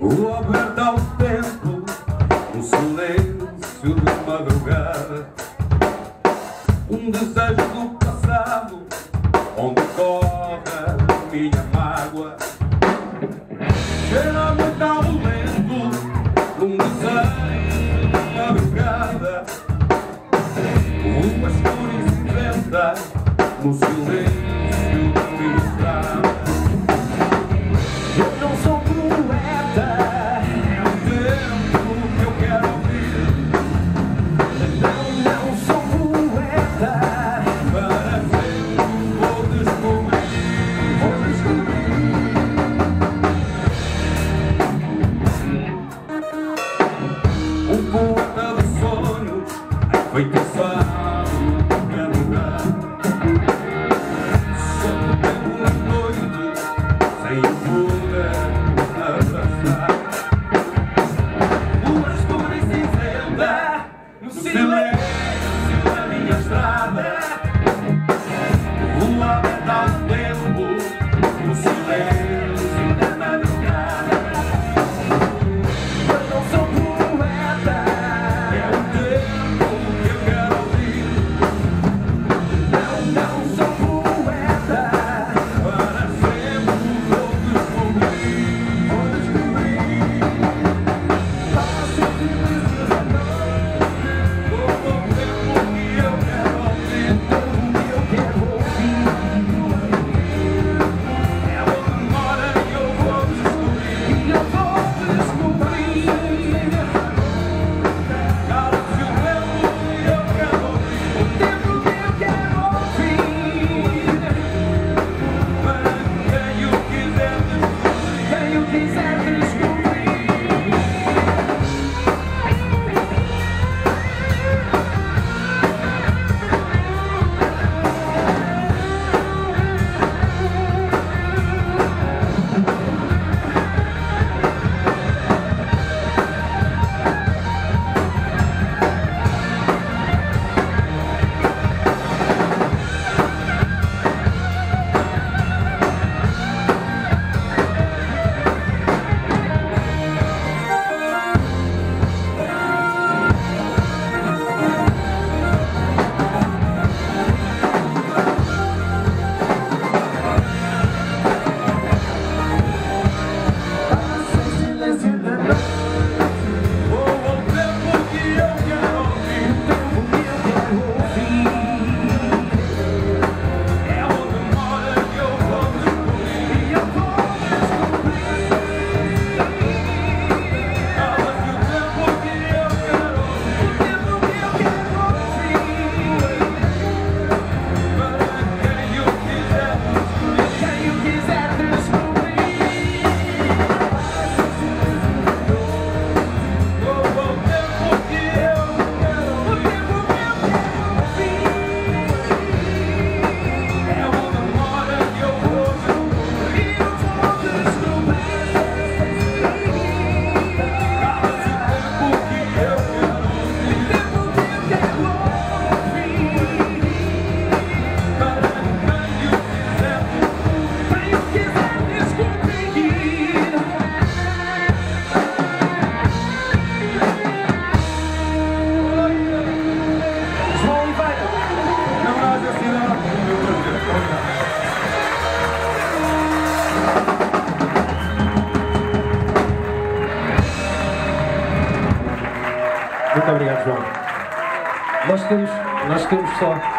O apertar o tempo Um silêncio de madrugada. Um desejo do passado Onde corre a minha mágoa. Cheira-me tão lento Um desejo de madrugada. Uma escura e cinzenta No silêncio desire. Muito obrigado, João. Nós temos, nós temos só